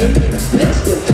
Let's go.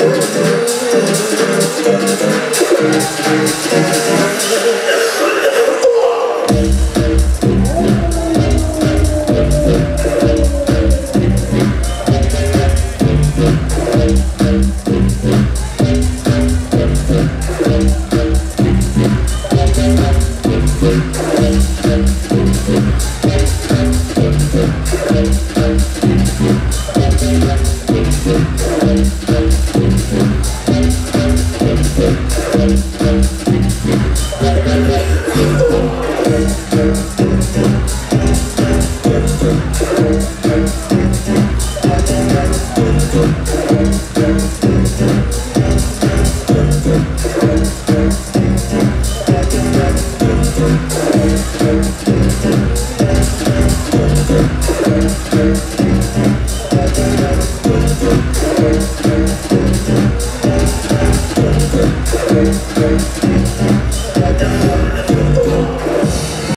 Thank you.